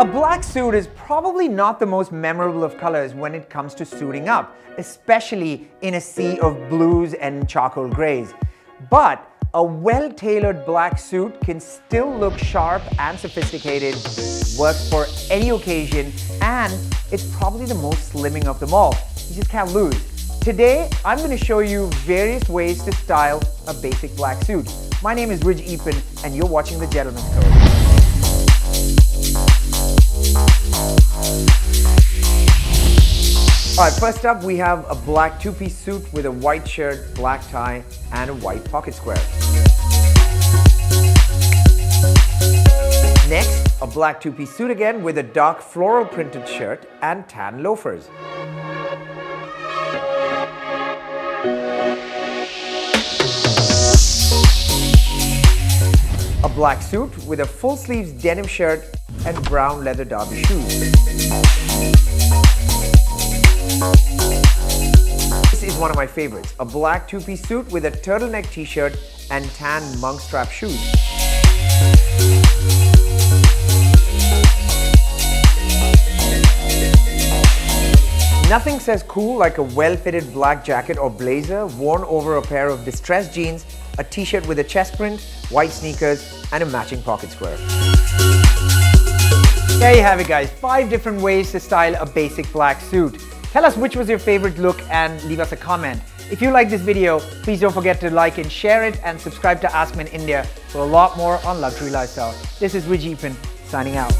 A black suit is probably not the most memorable of colors when it comes to suiting up, especially in a sea of blues and charcoal grays. But a well-tailored black suit can still look sharp and sophisticated, works for any occasion, and it's probably the most slimming of them all. You just can't lose. Today, I'm going to show you various ways to style a basic black suit. My name is Ridge Eapen, and you're watching The Gentleman's Code. Alright, first up we have a black two-piece suit with a white shirt, black tie, and a white pocket square. Next, a black two-piece suit again with a dark floral printed shirt and tan loafers. A black suit with a full sleeves denim shirt and brown leather derby shoes. One of my favorites, a black two-piece suit with a turtleneck t-shirt and tan monk strap shoes. Nothing says cool like a well-fitted black jacket or blazer worn over a pair of distressed jeans, a t-shirt with a chest print, white sneakers, and a matching pocket square. There you have it guys, 5 different ways to style a basic black suit. Tell us which was your favorite look and leave us a comment. If you like this video, please don't forget to like and share it and subscribe to Ask AskMen India for a lot more on luxury lifestyle. This is Ridge signing out.